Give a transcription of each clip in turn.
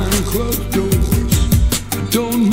behind closed doors. I don't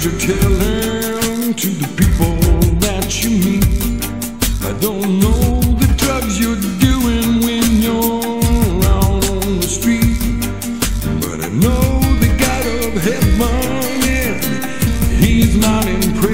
things you're telling to the people that you meet. I don't know the drugs you're doing when you're out on the street, but I know the God of heaven, and He's not impressed.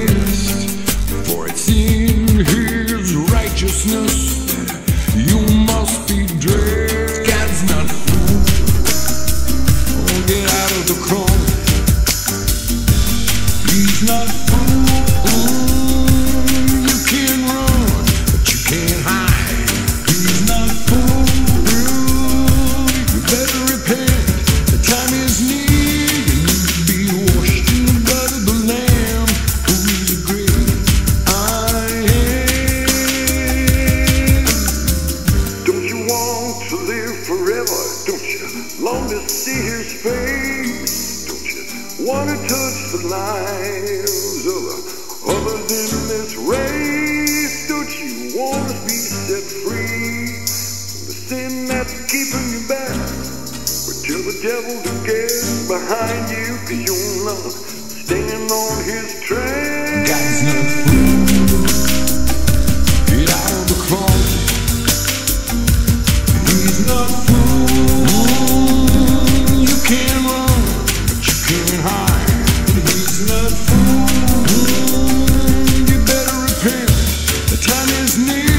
long to see his face. Don't you want to touch the lives of others in this race? Don't you want to be set free from the sin that's keeping you back? But tell the devil to get behind you, cause you'll not stand on his track. God's time is near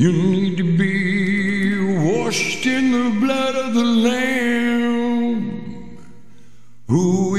You need to be washed in the blood of the Lamb. Ooh.